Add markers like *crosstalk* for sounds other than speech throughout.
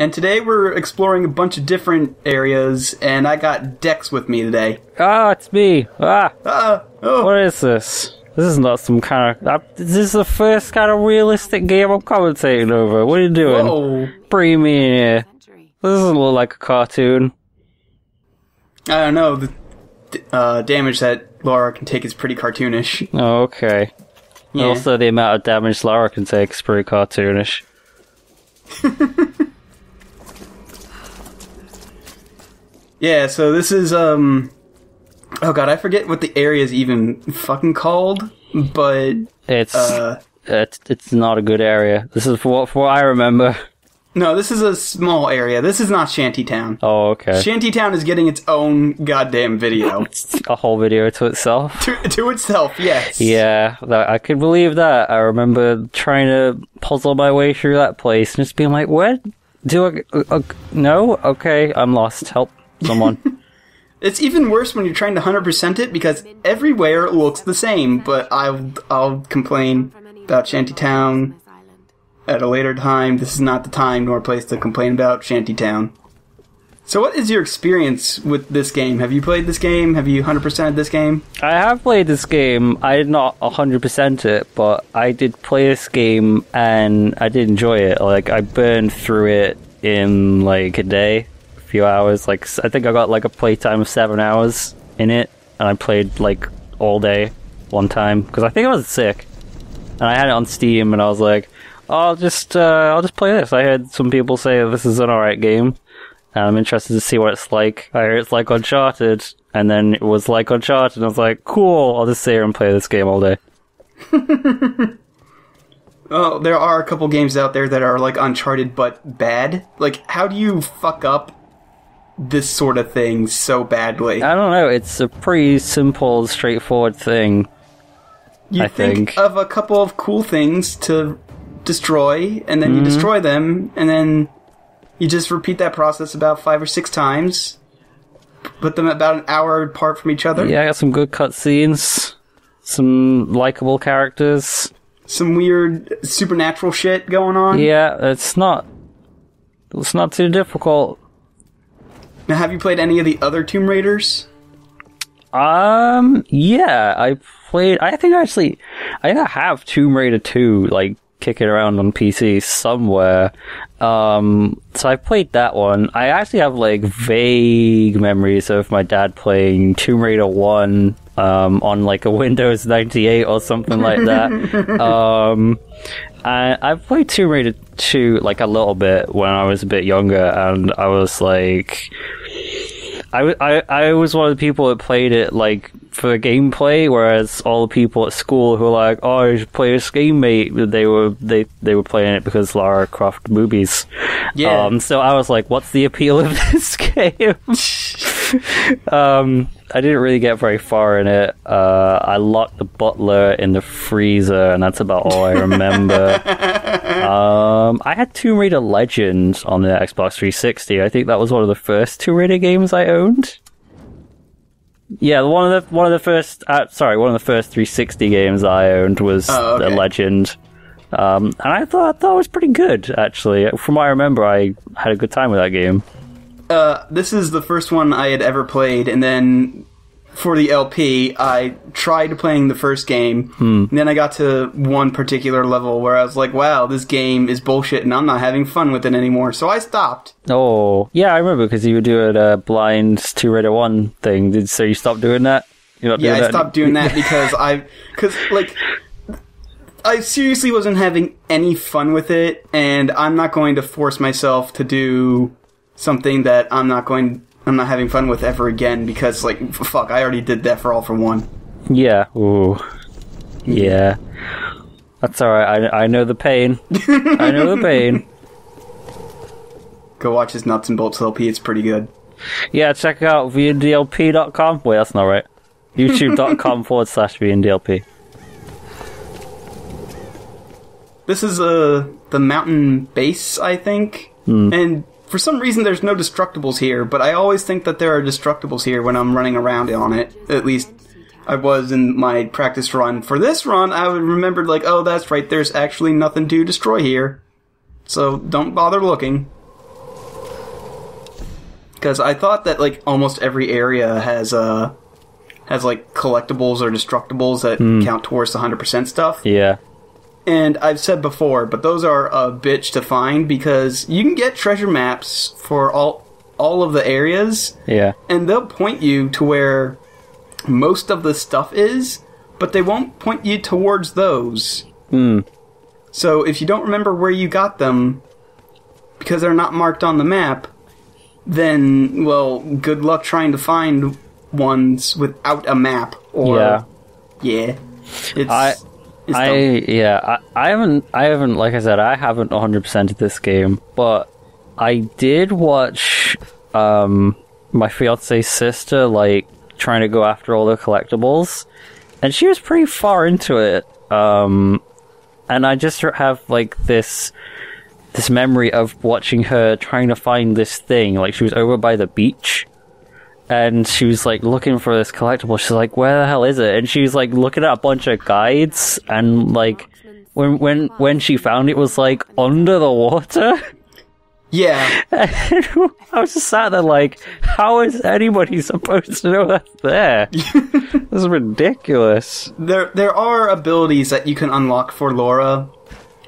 And today we're exploring a bunch of different areas, and I got Dex with me today. Ah, it's me. Ah, Ah, oh, what is this? This is not some kind of. Uh, this is the first kind of realistic game I'm commentating over. What are you doing? whoa. Bring me in here. This doesn't look like a cartoon. I don't know. The uh, damage that Laura can take is pretty cartoonish. Oh, okay. Yeah. Also, the amount of damage Lara can take is pretty cartoonish. *laughs* Yeah, so this is um Oh god, I forget what the area is even fucking called, but It's uh it's it's not a good area. This is for what for what I remember. no, this is a small area. This is not Shantytown. Oh, okay. Shantytown is getting its own goddamn video. *laughs* a whole video to itself. to, to itself, yes. Yeah, I could believe that. I remember trying to puzzle my way through that place and just being like, what? do I? Uh, uh, no, okay, I'm lost. Help someone." *laughs* It's even worse when you're trying to 100% it because everywhere it looks the same, but I'll I'll complain about Shantytown at a later time. This is not the time nor place to complain about Shantytown. So what is your experience with this game? Have you played this game? Have you 100%ed this game? I have played this game. I did not 100% it, but I did play this game and I did enjoy it. Like, I burned through it in like a day, a few hours. Like, I think I got like a playtime of seven hours in it, and I played like all day one time because I think I was sick. And I had it on Steam, and I was like, I'll just, uh, I'll just play this. I heard some people say this is an alright game. And I'm interested to see what it's like. I heard it's like Uncharted, and then it was like Uncharted, and I was like, cool, I'll just sit here and play this game all day. *laughs* Oh, there are a couple games out there that are like Uncharted but bad. Like, how do you fuck up this sort of thing so badly? I don't know, it's a pretty simple, straightforward thing. You I think, think. of a couple of cool things to destroy, and then you Mm-hmm. destroy them, and then you just repeat that process about five or six times. Put them about an hour apart from each other. Yeah, I got some good cutscenes, some likable characters. Some weird supernatural shit going on. Yeah, it's not. It's not too difficult. Now, have you played any of the other Tomb Raiders? Um, yeah, I played. I think actually, I have Tomb Raider 2 like kicking around on PC somewhere. Um, so I played that one. I actually have like vague memories of my dad playing Tomb Raider 1 um, on like a *laughs* Windows 98 or something like that. *laughs* um, I I played Tomb Raider 2 like a little bit when I was a bit younger, and I was like. I, I, I was one of the people that played it like for gameplay, whereas all the people at school who were like, "Oh, you should play this game, mate," they were they they were playing it because Lara Croft movies. Yeah. Um, so I was like, "What's the appeal of *laughs* this game?" *laughs* um, I didn't really get very far in it. Uh, I locked the butler in the freezer, and that's about all I remember. *laughs* um, I had Tomb Raider Legends on the Xbox 360. I think that was one of the first Tomb Raider games I owned. Yeah, one of the one of the first. Uh, sorry, one of the first 360 games I owned was Oh, okay. the Legend. Um, and I thought I thought it was pretty good actually. From what I remember, I had a good time with that game. Uh, this is the first one I had ever played, and then for the LP, I tried playing the first game, Hmm. and then I got to one particular level where I was like, wow, this game is bullshit, and I'm not having fun with it anymore, so I stopped. Oh, yeah, I remember because you were doing a blind Tomb Raider one thing. Did so you stopped doing that? You're not Yeah, I stopped doing that *laughs* because I, because, like, I seriously wasn't having any fun with it, and I'm not going to force myself to do something that I'm not going, I'm not having fun with ever again because, like, f- fuck, I already did that for All for One. Yeah. Ooh. Yeah. That's all right. I I know the pain. I know the pain. *laughs* *laughs* Go watch his Nuts and Bolts LP, it's pretty good. Yeah, check out vndlp.com. Wait, that's not right. YouTube.com *laughs* forward slash vndlp. This is uh, the mountain base, I think. And for some reason, there's no destructibles here, but I always think that there are destructibles here when I'm running around on it. At least I was in my practice run. For this run, I remembered, like, oh, that's right, there's actually nothing to destroy here. So don't bother looking. because I thought that like almost every area has uh has like collectibles or destructibles that count towards the hundred percent stuff. Yeah. And I've said before, but those are a bitch to find because you can get treasure maps for all all of the areas, Yeah. and they'll point you to where most of the stuff is, but they won't point you towards those. Hmm. So if you don't remember where you got them because they're not marked on the map, then well, good luck trying to find ones without a map. Or Yeah. yeah, it's I- it's I yeah, I, I haven't I haven't like I said, I haven't 100% of this game, but I did watch um my fiance's sister like trying to go after all the collectibles and she was pretty far into it. Um and I just have like this this memory of watching her trying to find this thing. Like she was over by the beach and she was like looking for this collectible. She's like, "Where the hell is it?" And she was like looking at a bunch of guides, and like when when when she found it was like under the water. yeah. *laughs* I was just sat there like, how is anybody supposed to know that's there? *laughs* this is ridiculous. There there are abilities that you can unlock for Laura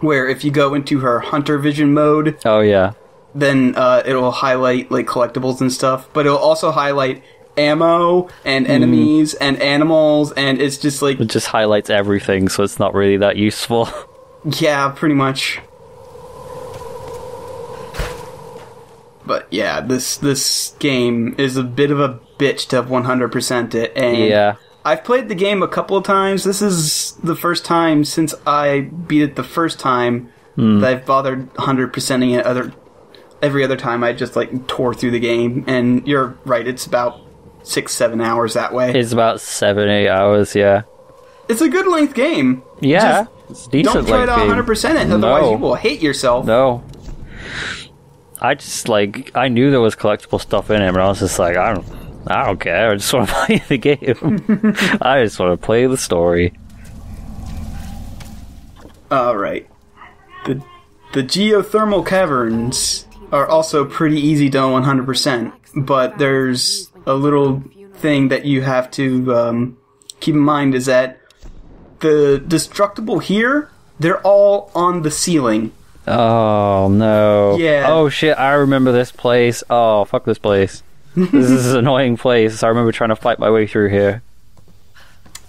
where if you go into her hunter vision mode, Oh yeah, then uh, it'll highlight like collectibles and stuff, but it'll also highlight ammo and enemies and animals and it's just like it just highlights everything, so it's not really that useful. *laughs* yeah, pretty much. But yeah, this this game is a bit of a bitch to have 100% it and yeah, I've played the game a couple of times. This is the first time since I beat it the first time that I've bothered 100%ing it. Other every other time I just like tore through the game. And you're right, it's about six seven hours that way. it's about seven eight hours. Yeah, it's a good length game. yeah, it's decent. Don't try to length game. 100% it, otherwise No. you will hate yourself. No. I just like I knew there was collectible stuff in it, but I was just like, I don't, I don't care. I just want to *laughs* play the game. *laughs* I just want to play the story. All right. The the geothermal caverns are also pretty easy to 100%, but there's a little thing that you have to um, keep in mind is that the destructible here, they're all on the ceiling. Oh no! Yeah. Oh shit! I remember this place. Oh fuck this place. *laughs* this is an annoying place. I remember trying to fight my way through here.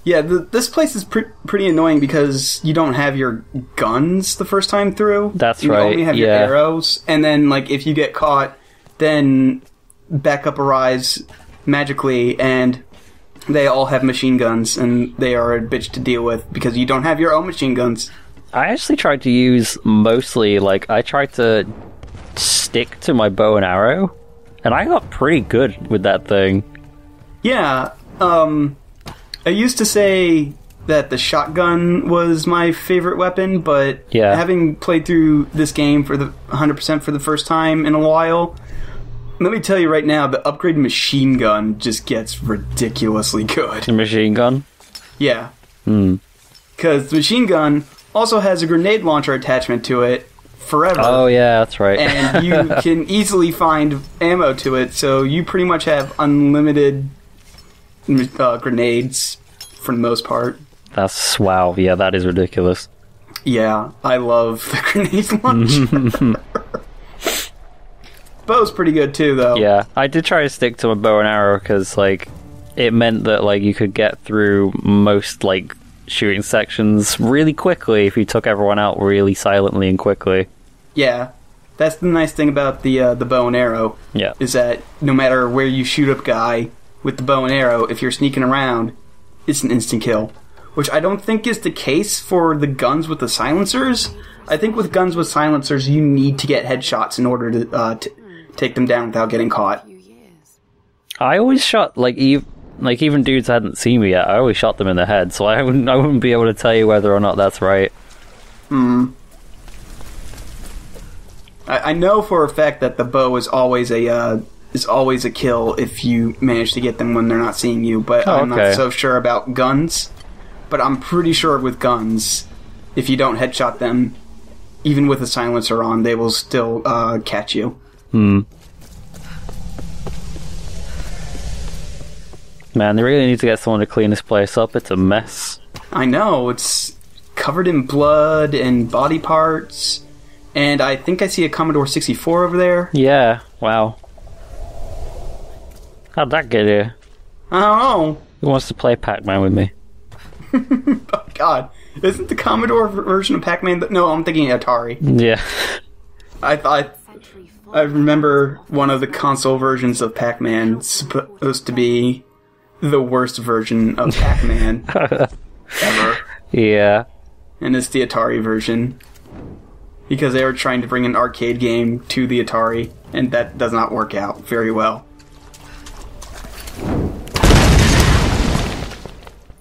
Yeah, the, this place is pre- pretty annoying because you don't have your guns the first time through. That's you right, You only have your arrows, and then like if you get caught, then backup arrives magically, and they all have machine guns, and they are a bitch to deal with because you don't have your own machine guns. I actually tried to use mostly like I tried to stick to my bow and arrow, and I got pretty good with that thing. Yeah, um, I used to say that the shotgun was my favorite weapon, but Yeah. having played through this game for the 100% for the first time in a while, let me tell you right now, the upgrade machine gun just gets ridiculously good. The machine gun. Yeah. Hmm. Because the machine gun also has a grenade launcher attachment to it forever. Oh yeah, that's right. and *laughs* you can easily find ammo to it, so you pretty much have unlimited uh, grenades for the most part. That's wow. Yeah, that is ridiculous. Yeah, I love *laughs* the grenade launcher. *laughs* Bow's pretty good too, though. Yeah, I did try to stick to a bow and arrow because like it meant that like you could get through most like shooting sections really quickly if you took everyone out really silently and quickly. Yeah. That's the nice thing about the uh, the bow and arrow Yeah. is that no matter where you shoot up guy with the bow and arrow, if you're sneaking around, it's an instant kill. Which I don't think is the case for the guns with the silencers. I think with guns with silencers, you need to get headshots in order to uh, t- take them down without getting caught. I always shot like even like even dudes hadn't seen me yet. I always shot them in the head, so I wouldn't I wouldn't be able to tell you whether or not that's right. I, I know for a fact that the bow is always a uh, is always a kill if you manage to get them when they're not seeing you. But Oh, I'm okay. not so sure about guns. But I'm pretty sure with guns, if you don't headshot them, even with a silencer on, they will still uh, catch you. Hmm. Man, they really need to get someone to clean this place up. It's a mess. I know, it's covered in blood and body parts. And I think I see a Commodore 64 over there. Yeah, wow. How'd that get here? I don't know. Who wants to play Pac Man with me? *laughs* Oh, God. Isn't the Commodore version of Pac Man? No, I'm thinking Atari. Yeah. I thought. I remember one of the console versions of Pac Man supposed to be the worst version of Pac Man *laughs* ever. yeah. And it's the Atari version. Because they were trying to bring an arcade game to the Atari, and that does not work out very well.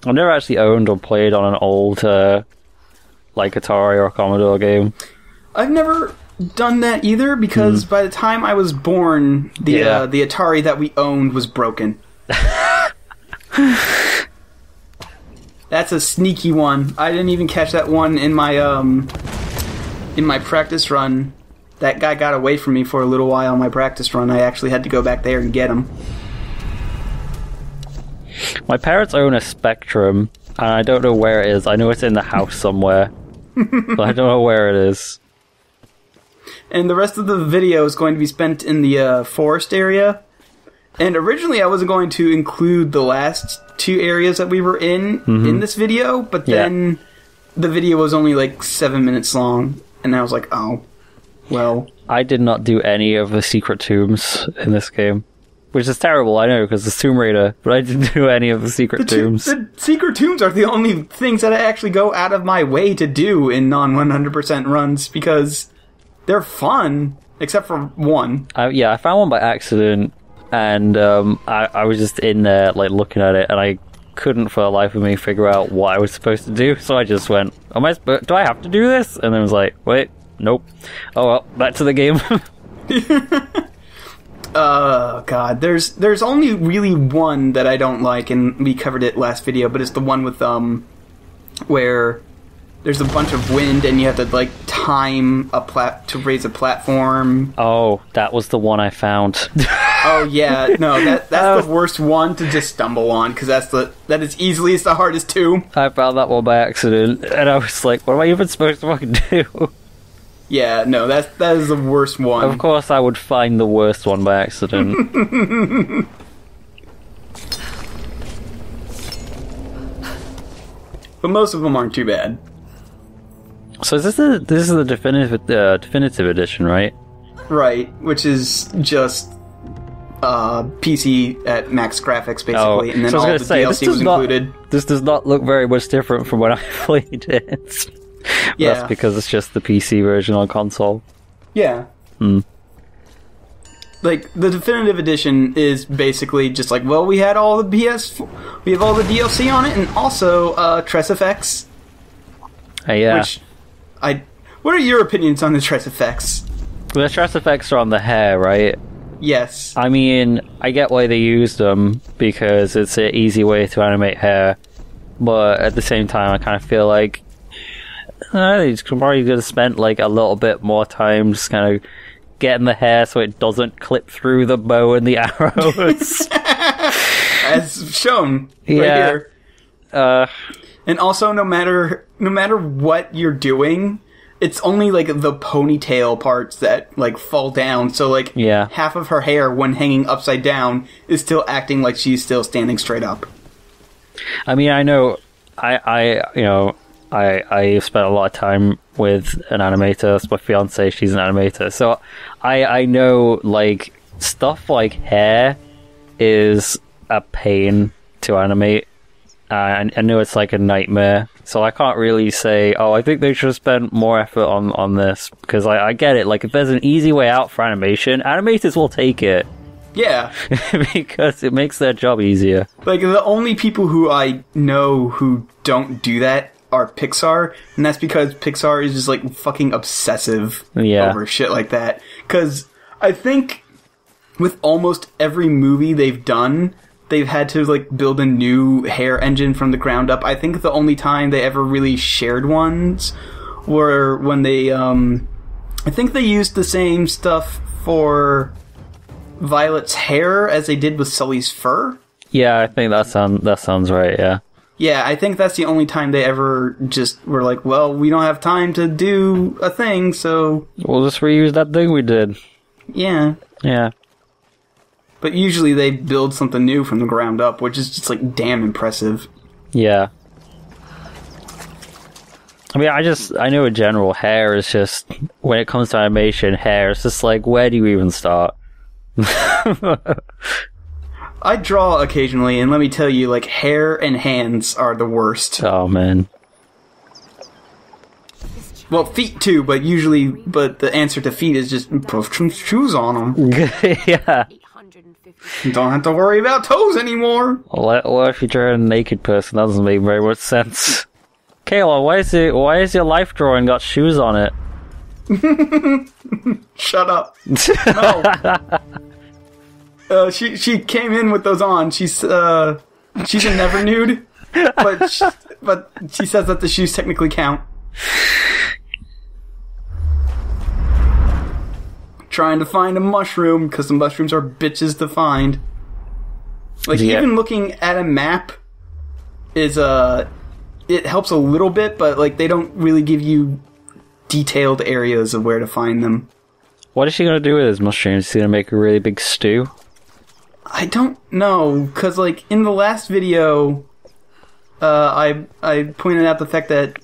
I've never actually owned or played on an old, uh, like Atari or Commodore game. I've never done that either because by the time I was born, the Yeah. uh, the Atari that we owned was broken. *laughs* That's a sneaky one. I didn't even catch that one in my um in my practice run. That guy got away from me for a little while in my practice run. I actually had to go back there and get him. My parents own a Spectrum, and I don't know where it is. I know it's in the house somewhere, *laughs* but I don't know where it is. And the rest of the video is going to be spent in the uh, forest area. And originally, I wasn't going to include the last two areas that we were in in this video, but Yeah. then the video was only like seven minutes long, and I was like, oh, well, I did not do any of the secret tombs in this game, which is terrible. I know because it's Tomb Raider, but I didn't do any of the secret the, to- tombs. the secret tombs are the only things that I actually go out of my way to do in non 100% runs because they're fun, except for one. I, yeah, I found one by accident, and um, I, I was just in there like looking at it, and I couldn't for the life of me figure out what I was supposed to do. So I just went, "Am I? sp- Do I have to do this?" And then was like, "Wait, nope. Oh well, back to the game." *laughs* *laughs* Oh god, there's there's only really one that I don't like, and we covered it last video, but it's the one with um where there's a bunch of wind and you have to like time a plat to raise a platform. oh, that was the one I found. *laughs* Oh yeah, no, that that's the *laughs* worst one to just stumble on because that's the that is easily the hardest too. I found that one by accident, and I was like, "What am I even supposed to fucking do?" Yeah, no, that's that is the worst one. of course, I would find the worst one by accident. *laughs* But most of them aren't too bad. so is this the this is the definitive uh, definitive edition, right? Right, which is just uh, PC at max graphics basically, and then so I was all the say, DLC was not- included. This does not look very much different from when I *laughs* played it. *laughs* Yeah. That's because it's just the PC version on console. Yeah. Hmm. Like the definitive edition is basically just like, well, we had all the PS, we have all the DLC on it, and also uh, Tress effects. Uh, yeah, Which I, what are your opinions on the Tress effects? the Tress effects are on the hair, right? Yes. I mean, I get why they use them because it's an easy way to animate hair, but at the same time, I kind of feel like uh, they just probably have spent like a little bit more time just kind of getting the hair so it doesn't clip through the bow and the *laughs* arrows. *laughs* As shown right Yeah. here. uh, And also, no matter no matter what you're doing, it's only like the ponytail parts that like fall down. So like Yeah. half of her hair, when hanging upside down, is still acting like she's still standing straight up. I mean, I know, I, I, you know, I, I spent a lot of time with an animator. That's my fiance. She's an animator, so I, I know like stuff like hair is a pain to animate. Uh, I, I know it's like a nightmare, so I can't really say, oh, I think they should have spent more effort on on this because I, I get it. Like, if there's an easy way out for animation, animators will take it Yeah, *laughs* because it makes their job easier. like the only people who I know who don't do that are Pixar, and that's because Pixar is just like fucking obsessive Yeah. over shit like that. Because I think with almost every movie they've done, they've had to like build a new hair engine from the ground up. I think the only time they ever really shared ones were when they um I think they used the same stuff for Violet's hair as they did with Sully's fur. Yeah, I think that sounds that sounds right. Yeah. Yeah, I think that's the only time they ever just were like, well, we don't have time to do a thing, so We'll just reuse that thing we did. yeah. Yeah. But usually they build something new from the ground up, which is just like damn impressive. Yeah. I mean, I just, I know in general, hair is just, when it comes to animation, hair is just like, where do you even start? *laughs* I draw occasionally, and let me tell you, like, hair and hands are the worst. Oh man. Well, feet too, but usually, but the answer to feet is just put some shoes on them. *laughs* yeah. Don't have to worry about toes anymore. What if you draw a naked person? That doesn't make very much sense. Kayla, why is it, why is your life drawing got shoes on it? *laughs* Shut up. *laughs* No. Uh, she she came in with those on. She's uh she's a never nude, but she, but she says that the shoes technically count. Trying to find a mushroom because the mushrooms are bitches to find. Like Yeah. even looking at a map is uh it helps a little bit, but like they don't really give you detailed areas of where to find them. What is she gonna do with his mushrooms? She's gonna make a really big stew? I don't know, cause like in the last video, uh, I I pointed out the fact that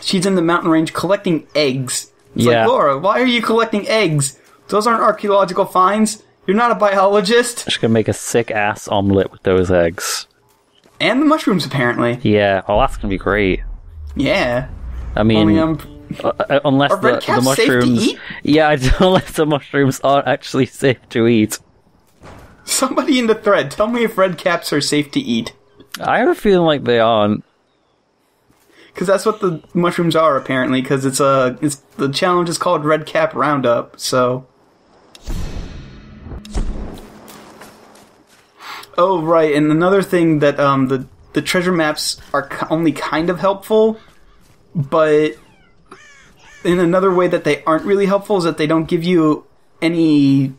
she's in the mountain range collecting eggs. It's Yeah. like Laura, why are you collecting eggs? Those aren't archaeological finds. You're not a biologist. She's gonna make a sick ass omelette with those eggs. And the mushrooms, apparently. Yeah, oh, that's gonna be great. Yeah. I mean, um, uh, uh, unless the, the caps safe to mushrooms. eat? Yeah, *laughs* unless the mushrooms aren't actually safe to eat. *laughs* somebody in the thread, tell me if red caps are safe to eat. I have a feeling like they aren't. Because that's what the mushrooms are, apparently. Because it's a, it's the challenge is called Red Cap Roundup. So. Oh right, and another thing that um the the treasure maps are only kind of helpful, but in another way that they aren't really helpful is that they don't give you any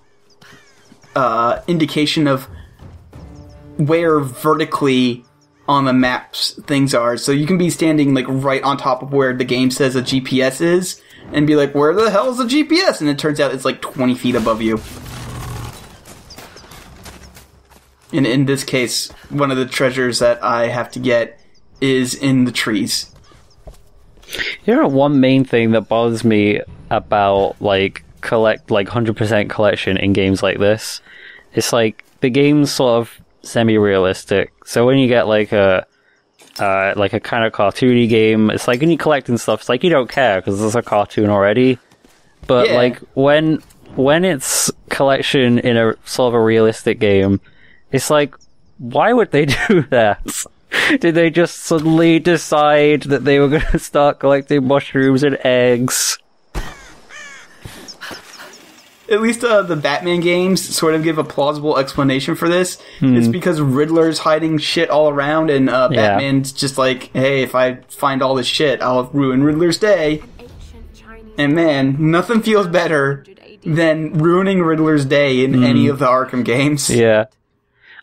uh, indication of where vertically on the maps things are. So you can be standing like right on top of where the game says a GPS is and be like, where the hell is the GPS? And it turns out it's like 20 feet above you. And in this case, one of the treasures that I have to get is in the trees. You know, one main thing that bothers me about like collect like hundred percent collection in games like this, it's like the game's sort of semi-realistic. So when you get like a uh, like a kind of cartoony game, it's like when you collecting stuff, it's like you don't care because it's a cartoon already. But Yeah. like when when it's collection in a sort of a realistic game, it's like why would they *laughs* do that? Did they just suddenly decide that they were going to start collecting mushrooms and eggs? At least uh, the Batman games sort of give a plausible explanation for this. It's because Riddler's hiding shit all around, and uh, Hmm. Yeah. Batman's just like, hey, if I find all this shit, I'll ruin Riddler's day. And man, nothing feels better than ruining Riddler's day in any of the Arkham games. Hmm. Yeah.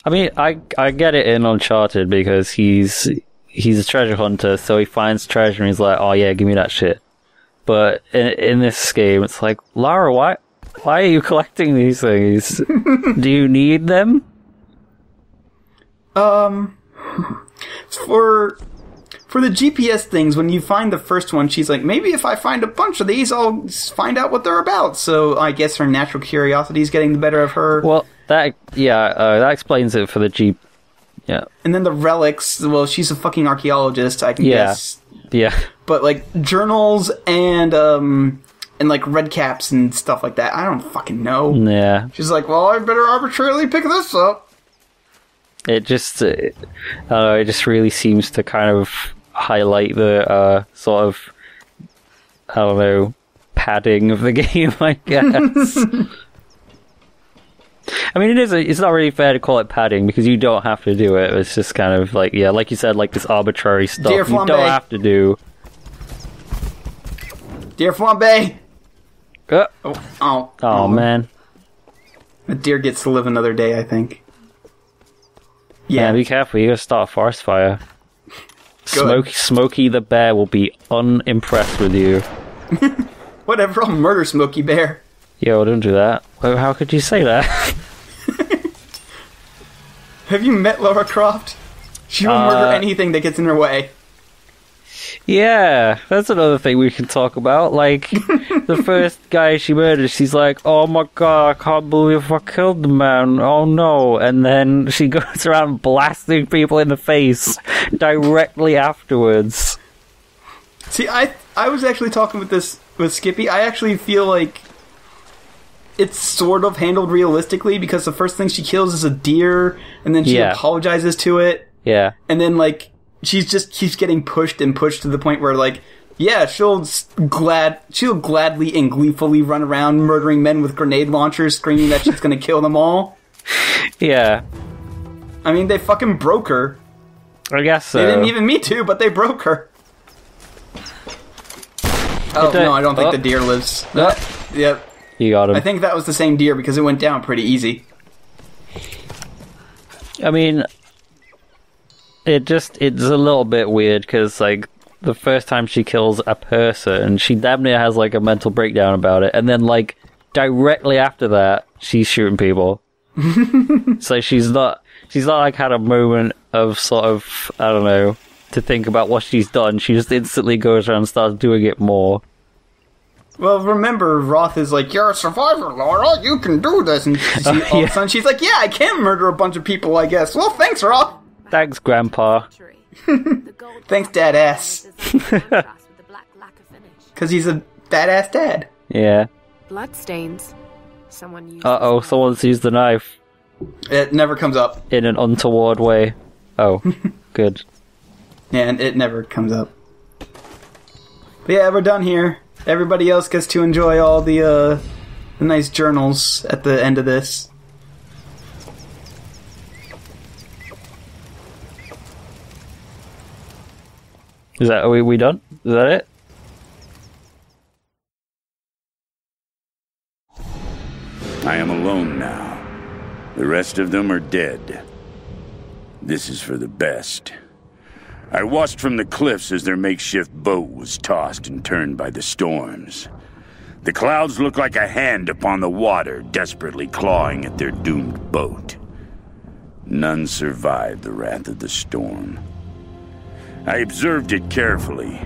I mean, I I get it in Uncharted because he's he's a treasure hunter, so he finds treasure and he's like, "Oh yeah, give me that shit." But in in this game, it's like, Lara, why why are you collecting these things? Do you need them? Um, *laughs* for for the GPS things, when you find the first one, she's like, maybe if I find a bunch of these, I'll find out what they're about. So I guess her natural curiosity is getting the better of her. Well, that yeah, uh, that explains it for the Jeep. Yeah, And then the relics, well, she's a fucking archaeologist, I can Yeah. guess. yeah, But like journals and um and like red caps and stuff like that, I don't fucking know. yeah. She's like, well, I better arbitrarily pick this up. It just, uh, I don't know, it just really seems to kind of highlight the uh, sort of, I don't know, padding of the *laughs* game, I guess. I mean, it is. A, it's not really fair to call it padding because you don't have to do it. It's just kind of like, yeah, like you said, like this arbitrary stuff Dear you don't have to do. Dear Flambe! Uh, Oh, oh, oh man, The deer gets to live another day, I think. Yeah, be careful. You're going to start a forest fire. Good. Smokey, the bear will be unimpressed with you. *laughs* Whatever, I'll murder Smokey Bear. Yo, don't do that. How could you say that? *laughs* Have you met Laura Croft? She will Uh, murder anything that gets in her way. Yeah, that's another thing we can talk about. Like, *laughs* the first guy she murdered, she's like, oh my god, I can't believe I killed the man. Oh no. And then she *laughs* goes around blasting people in the face directly afterwards. See, I I was actually talking with this with Skippy. I actually feel like it's sort of handled realistically because the first thing she kills is a deer, and then she Yeah. apologizes to it, Yeah. and then like she's just keeps getting pushed and pushed to the point where like yeah she'll glad she'll gladly and gleefully run around murdering men with grenade launchers screaming that she's gonna kill them all Yeah. i mean they fucking broke her I guess so. they didn't even mean to but they broke her oh no i don't think oh. the deer lives Oh, yep you got him. i think that was the same deer because it went down pretty easy I mean, it just it's a little bit weird because like the first time she kills a person, she damn near has like a mental breakdown about it, and then like directly after that, she's shooting people. *laughs* so she's not she's not like had a moment of sort of I don't know to think about what she's done. She just instantly goes around and starts doing it more. Well, remember, Roth is like, "You're a survivor, Laura. You can do this." And she, *laughs* all of a sudden, she's like, "Yeah, I can murder a bunch of people. I guess." Well, thanks, Roth. Thanks, Grandpa. *laughs* Thanks, Dad ass. *laughs* designed contrast with the black lacquer finish. Because he's a badass dad. Yeah. Bloodstains. Someone used. Uh oh, this knife. someone's used the knife It never comes up. in an untoward way. Oh, *laughs* good. Yeah, and it never comes up. But yeah, we're done here. Everybody else gets to enjoy all the, uh, the nice journals at the end of this. Is that are we, we done? Is that it? I am alone now. The rest of them are dead. This is for the best. I watched from the cliffs as their makeshift boat was tossed and turned by the storms. The clouds looked like a hand upon the water, desperately clawing at their doomed boat. None survived the wrath of the storm. I observed it carefully.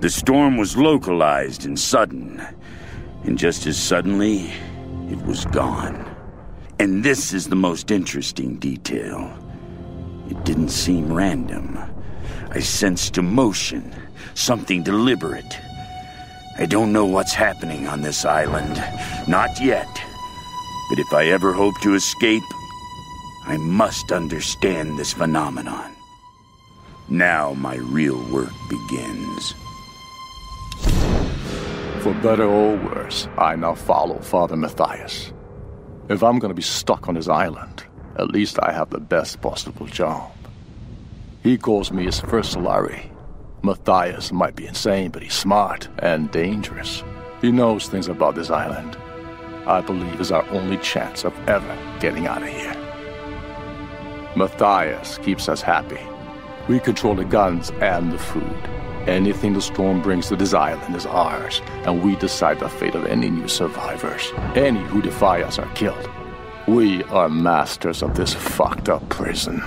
The storm was localized and sudden, and just as suddenly, it was gone. And this is the most interesting detail. It didn't seem random. I sensed emotion, something deliberate. I don't know what's happening on this island. Not yet. But if I ever hope to escape, I must understand this phenomenon. Now my real work begins. For better or worse, I now follow Father Mathias. If I'm gonna be stuck on his island, at least I have the best possible job. He calls me his first Solari. Mathias might be insane, but he's smart and dangerous. He knows things about this island. I believe is our only chance of ever getting out of here. Mathias keeps us happy. We control the guns and the food. Anything the storm brings to this island is ours, and we decide the fate of any new survivors. Any who defy us are killed. We are masters of this fucked up prison.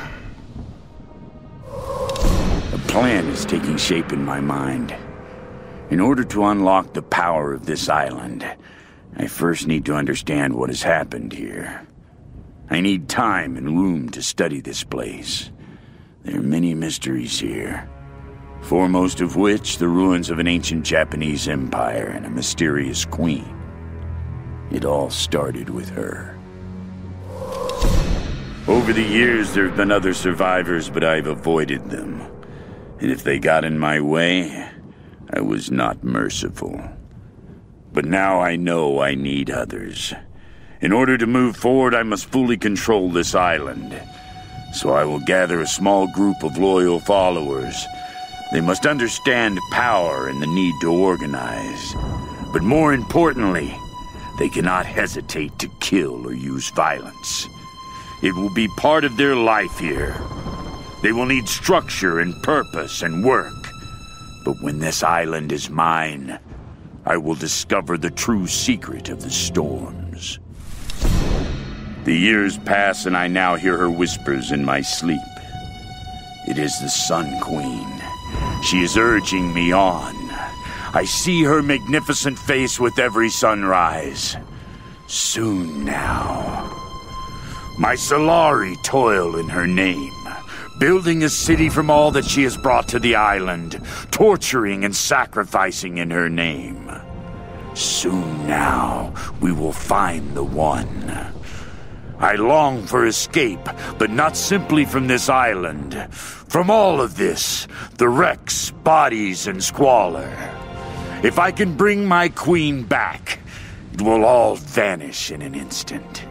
A plan is taking shape in my mind. In order to unlock the power of this island, I first need to understand what has happened here. I need time and room to study this place. There are many mysteries here. Foremost of which, the ruins of an ancient Japanese empire and a mysterious queen. It all started with her. Over the years, there have been other survivors, but I've avoided them. And if they got in my way, I was not merciful. But now I know I need others. In order to move forward, I must fully control this island. So I will gather a small group of loyal followers. They must understand power and the need to organize. But more importantly, they cannot hesitate to kill or use violence. It will be part of their life here. They will need structure and purpose and work. But when this island is mine, I will discover the true secret of the storms. The years pass, and I now hear her whispers in my sleep. It is the Sun Queen. She is urging me on. I see her magnificent face with every sunrise. Soon now. My Solari toil in her name, building a city from all that she has brought to the island, torturing and sacrificing in her name. Soon now, we will find the one. I long for escape, but not simply from this island. From all of this, the wrecks, bodies, and squalor. If I can bring my queen back, it will all vanish in an instant.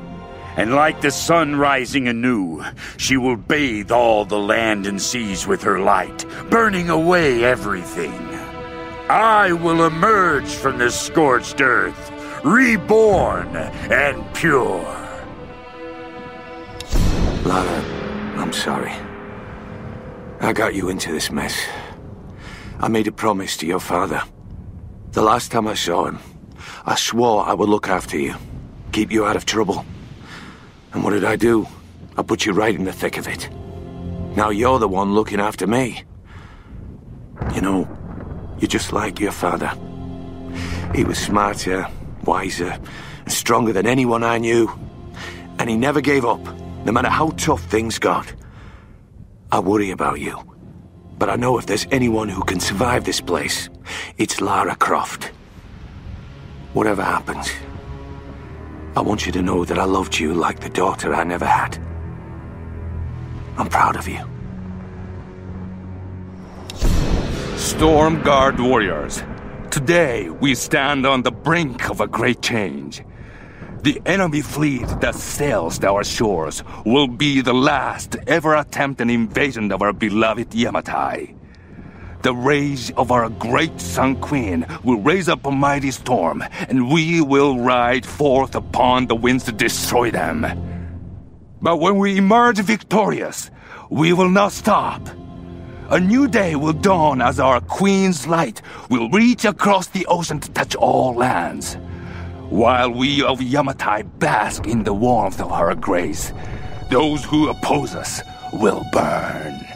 And like the sun rising anew, she will bathe all the land and seas with her light, burning away everything. I will emerge from this scorched earth, reborn and pure. Lara, I'm sorry. I got you into this mess. I made a promise to your father. The last time I saw him, I swore I would look after you, keep you out of trouble. And what did I do? I put you right in the thick of it. Now you're the one looking after me. You know, you're just like your father. He was smarter, wiser, and stronger than anyone I knew. And he never gave up, no matter how tough things got. I worry about you. But I know if there's anyone who can survive this place, it's Lara Croft. Whatever happens, I want you to know that I loved you like the daughter I never had. I'm proud of you. Storm Guard warriors, today we stand on the brink of a great change. The enemy fleet that sails our shores will be the last ever attempt an invasion of our beloved Yamatai. The rage of our great Sun Queen will raise up a mighty storm, and we will ride forth upon the winds to destroy them. But when we emerge victorious, we will not stop. A new day will dawn as our Queen's light will reach across the ocean to touch all lands. While we of Yamatai bask in the warmth of her grace, those who oppose us will burn.